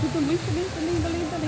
Tudo muito lindo, lindo, lindo, lindo.